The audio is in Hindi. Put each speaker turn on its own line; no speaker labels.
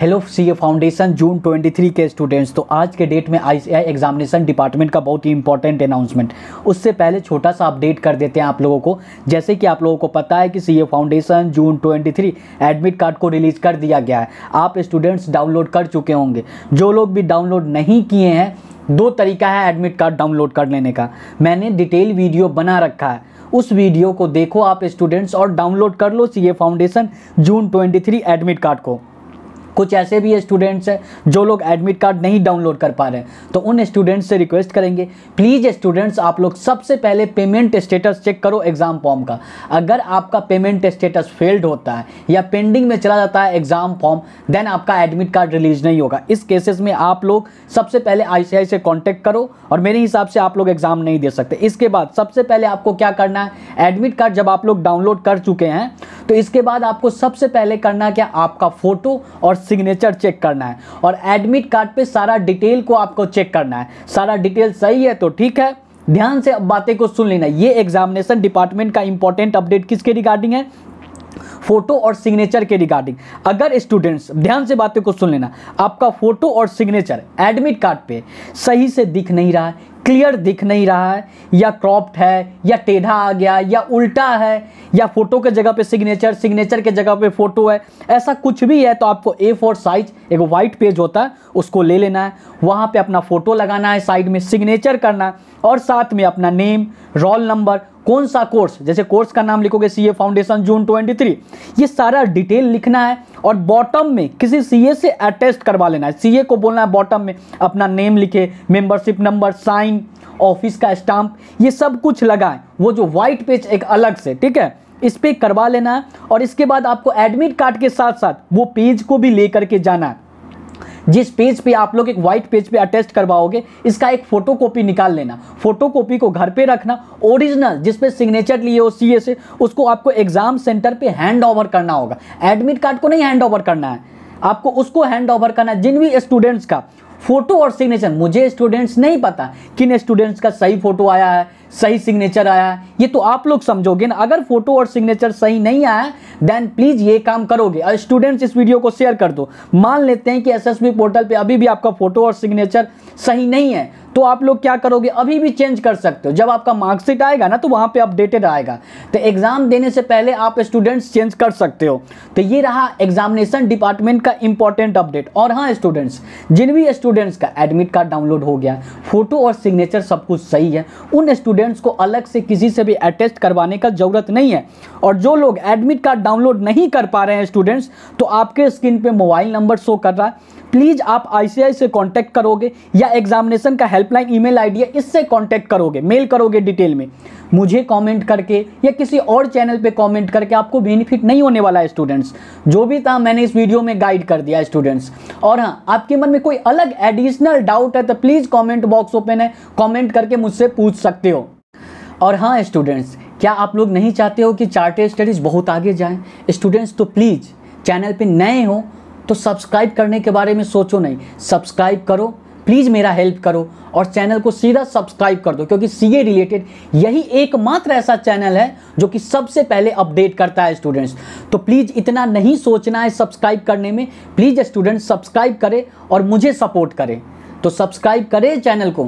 Hello C A foundation June 23 के स्टूडेंट्स तो आज के डेट में आई एग्जामिनेशन डिपार्टमेंट का बहुत ही इंपॉर्टेंट अनाउंसमेंट उससे पहले छोटा सा अपडेट कर देते हैं आप लोगों को। जैसे कि आप लोगों को पता है कि C A foundation June 23 admit card को रिलीज़ कर दिया गया है। आप स्टूडेंट्स डाउनलोड कर चुके होंगे। जो लोग भी डाउनलोड नहीं किए हैं, दो तरीका है एडमिट कार्ड डाउनलोड कर लेने का। मैंने डिटेल वीडियो बना रखा है। उस वीडियो को देखो आप स्टूडेंट्स और डाउनलोड कर लो C A foundation June 23 admit card को। कुछ ऐसे भी स्टूडेंट्स हैं जो लोग एडमिट कार्ड नहीं डाउनलोड कर पा रहे हैं। तो उन स्टूडेंट्स से रिक्वेस्ट करेंगे प्लीज़ स्टूडेंट्स आप लोग सबसे पहले पेमेंट स्टेटस चेक करो एग्ज़ाम फॉर्म का। अगर आपका पेमेंट स्टेटस फेल्ड होता है या पेंडिंग में चला जाता है एग्ज़ाम फॉर्म देन आपका एडमिट कार्ड रिलीज़ नहीं होगा। इस केसेस में आप लोग सबसे पहले आई से कॉन्टैक्ट करो और मेरे हिसाब से आप लोग एग्ज़ाम नहीं दे सकते। इसके बाद सबसे पहले आपको क्या करना है? एडमिट कार्ड जब आप लोग डाउनलोड कर चुके हैं तो इसके बाद आपको सबसे पहले करना क्या? आपका फ़ोटो और सिग्नेचर चेक करना है। और एडमिट कार्ड पे सारा डिटेल को आपको चेक करना है। सारा डिटेल सही है तो ठीक है। ध्यान से अब बातें को सुन लेना। ये एग्जामिनेशन डिपार्टमेंट का इंपॉर्टेंट अपडेट किसके रिगार्डिंग है? फ़ोटो और सिग्नेचर के रिगार्डिंग अगर स्टूडेंट्स ध्यान से बातें को सुन लेना। आपका फ़ोटो और सिग्नेचर एडमिट कार्ड पे सही से दिख नहीं रहा है। क्लियर दिख नहीं रहा है, या क्रॉप्ड है, या टेढ़ा आ गया, या उल्टा है, या फ़ोटो के जगह पे सिग्नेचर सिग्नेचर के जगह पे फ़ोटो है, ऐसा कुछ भी है तो आपको ए फोर साइज़ एक वाइट पेज होता है, उसको ले लेना है। वहाँ पे अपना फ़ोटो लगाना है साइड में सिग्नेचर करना है, और साथ में अपना नेम रोल नंबर कौन सा कोर्स? जैसे कोर्स का नाम लिखोगे सी ए फाउंडेशन जून 23 ये सारा डिटेल लिखना है और बॉटम में किसी सी ए से अटेस्ट करवा लेना है। सी ए को बोलना है बॉटम में। अपना नेम लिखे मेंबरशिप नंबर साइन ऑफ़िस का स्टाम्प ये सब कुछ लगाएँ। वो जो व्हाइट पेज एक अलग से, ठीक है? इस पर करवा लेना है और इसके बाद आपको एडमिट कार्ड के साथ साथ वो पेज को भी लेकर के जाना है। जिस पेज पे आप लोग एक व्हाइट पेज पे अटेस्ट करवाओगे, इसका एक फ़ोटो कॉपी निकाल लेना। फ़ोटो कॉपी को घर पे रखना ओरिजिनल जिस पे सिग्नेचर लिए हो सी से उसको आपको एग्ज़ाम सेंटर पे हैंड ओवर करना होगा। एडमिट कार्ड को नहीं हैंड ओवर करना है। आपको उसको हैंड ओवर करना है, जिन भी स्टूडेंट्स का। फ़ोटो और सिग्नेचर मुझे स्टूडेंट्स नहीं पता किन स्टूडेंट्स का सही फ़ोटो आया है सही सिग्नेचर आया है। ये तो आप लोग समझोगे ना, अगर फ़ोटो और सिग्नेचर सही नहीं आया देन प्लीज़ ये काम करोगे। और स्टूडेंट्स इस वीडियो को शेयर कर दो। मान लेते हैं कि एसएसबी पोर्टल पे अभी भी आपका फ़ोटो और सिग्नेचर सही नहीं है। तो आप लोग क्या करोगे? अभी भी चेंज कर सकते हो। जब आपका मार्कशीट आएगा ना तो वहाँ पे अपडेटेड आएगा। तो एग्ज़ाम देने से पहले आप स्टूडेंट्स चेंज कर सकते हो। तो ये रहा एग्जामिनेशन डिपार्टमेंट का इंपॉर्टेंट अपडेट और हाँ स्टूडेंट्स जिन भी स्टूडेंट्स का एडमिट कार्ड डाउनलोड हो गया फ़ोटो और सिग्नेचर सब कुछ सही है। उन स्टूडेंट्स को अलग से किसी से भी अटेस्ट करवाने का ज़रूरत नहीं है। और जो लोग एडमिट कार्ड डाउनलोड नहीं कर पा रहे हैं स्टूडेंट्स तो आपके स्क्रीन पर मोबाइल नंबर शो कर रहा है। प्लीज़ आप आईसीआई से कांटेक्ट करोगे या एग्जामिनेशन का हेल्पलाइन ईमेल आईडी है, इससे कांटेक्ट करोगे मेल करोगे डिटेल में। मुझे कमेंट करके या किसी और चैनल पे कमेंट करके आपको बेनिफिट नहीं होने वाला है स्टूडेंट्स जो भी था, मैंने इस वीडियो में गाइड कर दिया स्टूडेंट्स और हाँ आपके मन में कोई अलग एडिशनल डाउट है तो प्लीज़ कॉमेंट बॉक्स ओपन है। कॉमेंट करके मुझसे पूछ सकते हो। और हाँ स्टूडेंट्स क्या आप लोग नहीं चाहते हो कि चार्टेड स्टडीज़ बहुत आगे जाएँ? स्टूडेंट्स तो प्लीज़ चैनल पर नए हो तो सब्सक्राइब करने के बारे में सोचो नहीं। सब्सक्राइब करो, प्लीज़ मेरा हेल्प करो और चैनल को सीधा सब्सक्राइब कर दो, क्योंकि सीए रिलेटेड यही एकमात्र ऐसा चैनल है जो कि सबसे पहले अपडेट करता है स्टूडेंट्स तो प्लीज़ इतना नहीं सोचना है सब्सक्राइब करने में। प्लीज़ स्टूडेंट्स सब्सक्राइब करें और मुझे सपोर्ट करें। तो सब्सक्राइब करें चैनल को।